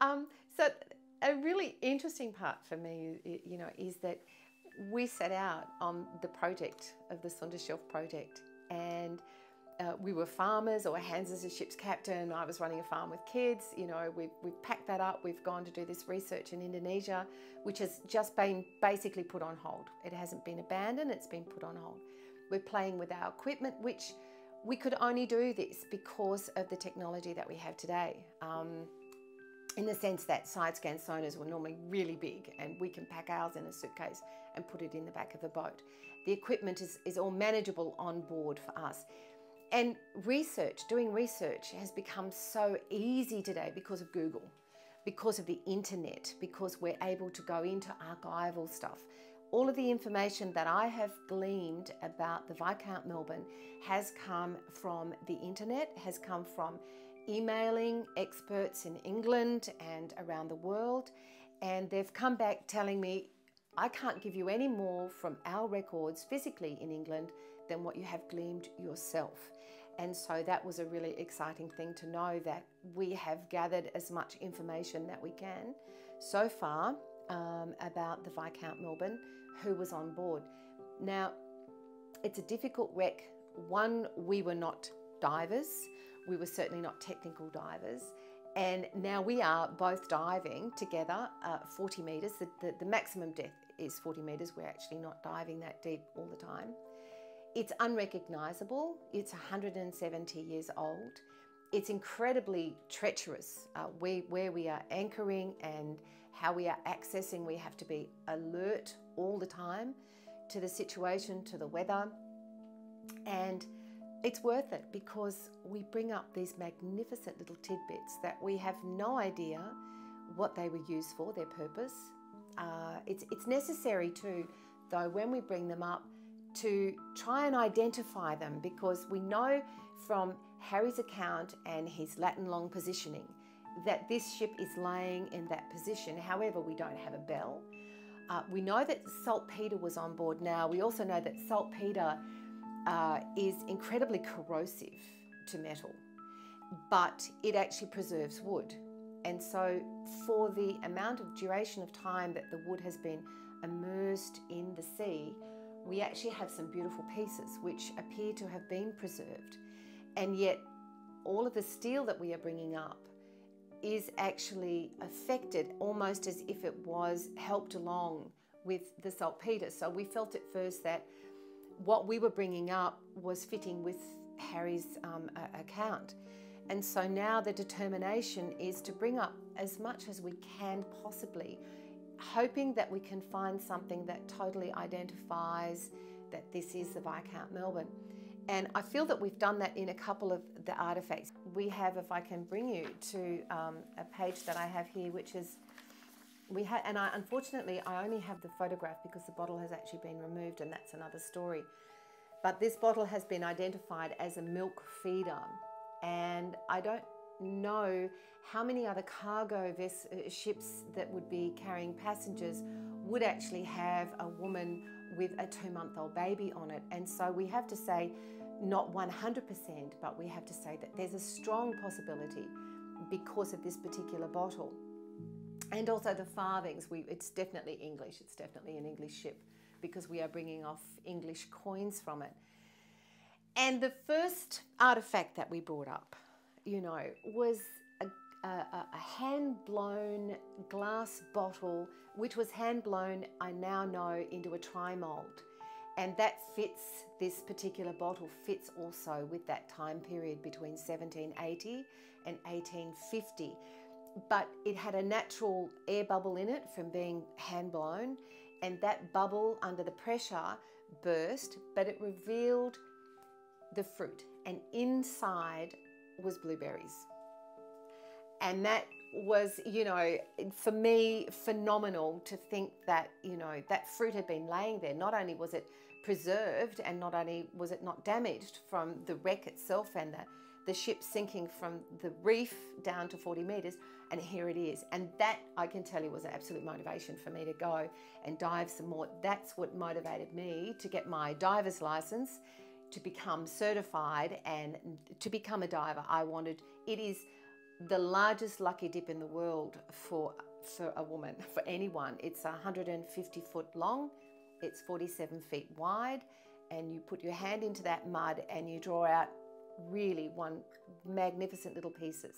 Um, so a really interesting part for me, you know, is that we set out on the project of the Sunda Shelf project and uh, we were farmers, or Hans is a ship's captain, I was running a farm with kids. You know, we've, we've packed that up, we've gone to do this research in Indonesia, which has just been basically put on hold. It hasn't been abandoned, it's been put on hold. We're playing with our equipment, which we could only do this because of the technology that we have today. Um, in the sense that side scan sonars were normally really big and we can pack ours in a suitcase and put it in the back of the boat. The equipment is, is all manageable on board for us. And research, doing research has become so easy today because of Google, because of the internet, because we're able to go into archival stuff. All of the information that I have gleaned about the Viscount Melbourne has come from the internet, has come from emailing experts in England and around the world, and they've come back telling me I can't give you any more from our records physically in England than what you have gleaned yourself. And so that was a really exciting thing to know that we have gathered as much information that we can so far um, about the Viscount Melbourne who was on board. Now, it's a difficult wreck. One, we were not divers, we were certainly not technical divers. And now we are both diving together uh, 40 metres. The, the, the maximum depth is 40 metres. We're actually not diving that deep all the time. It's unrecognisable. It's 170 years old. It's incredibly treacherous. Uh, we, where we are anchoring and how we are accessing, we have to be alert all the time to the situation, to the weather. And it's worth it because we bring up these magnificent little tidbits that we have no idea what they were used for, their purpose. Uh, it's, it's necessary too, though, when we bring them up, to try and identify them because we know from Harry's account and his Latin long positioning that this ship is laying in that position. However, we don't have a bell. Uh, we know that saltpeter was on board now. We also know that saltpeter uh, is incredibly corrosive to metal, but it actually preserves wood. And so, for the amount of duration of time that the wood has been immersed in the sea, we actually have some beautiful pieces which appear to have been preserved. And yet, all of the steel that we are bringing up is actually affected almost as if it was helped along with the saltpeter. So, we felt at first that what we were bringing up was fitting with Harry's um, account. And so now the determination is to bring up as much as we can possibly, hoping that we can find something that totally identifies that this is the Viscount Melbourne. And I feel that we've done that in a couple of the artefacts. We have, if I can bring you to um, a page that I have here, which is we had, and I, unfortunately, I only have the photograph because the bottle has actually been removed, and that's another story. But this bottle has been identified as a milk feeder, and I don't know how many other cargo uh, ships that would be carrying passengers would actually have a woman with a two month old baby on it. And so we have to say, not 100%, but we have to say that there's a strong possibility because of this particular bottle and also the farthings. We, it's definitely English. It's definitely an English ship because we are bringing off English coins from it. And the first artifact that we brought up, you know, was a, a, a hand blown glass bottle, which was hand blown, I now know, into a tri mold. And that fits, this particular bottle fits also with that time period between 1780 and 1850 but it had a natural air bubble in it from being hand blown, and that bubble under the pressure burst, but it revealed the fruit, and inside was blueberries. And that was, you know, for me, phenomenal to think that, you know, that fruit had been laying there. Not only was it preserved and not only was it not damaged from the wreck itself and the the ship sinking from the reef down to 40 metres, and here it is. And that I can tell you was an absolute motivation for me to go and dive some more. That's what motivated me to get my diver's license, to become certified, and to become a diver. I wanted, it is the largest lucky dip in the world for for a woman, for anyone. It's 150 foot long, it's 47 feet wide, and you put your hand into that mud and you draw out really one magnificent little pieces.